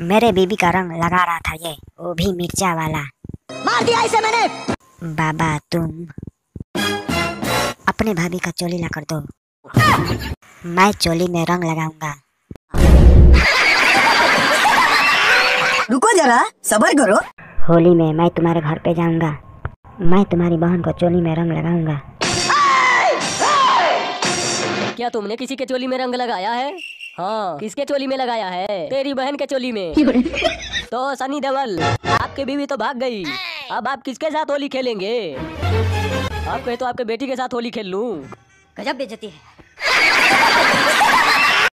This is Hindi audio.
मेरे बीबी का रंग लगा रहा था ये वो भी मिर्चा वाला। मार दिया इसे मैंने। बाबा तुम अपने भाभी का चोली ला कर दो। मैं चोली में रंग लगाऊँगा। रुको जरा सबर करो। होली में मैं तुम्हारे घर पे जाऊँगा। मैं तुम्हारी बहन को चोली में रंग लगाऊँगा। क्या तुमने किसी के चोली में रंग लगाया है? हाँ। किसके चोली में लगाया है? तेरी बहन के चोली में। तो सनी देवल आपकी बीवी तो भाग गई। अब आप किसके साथ होली खेलेंगे? आप कहे तो आपके बेटी के साथ होली खेल लूँ। गजब बेचती है।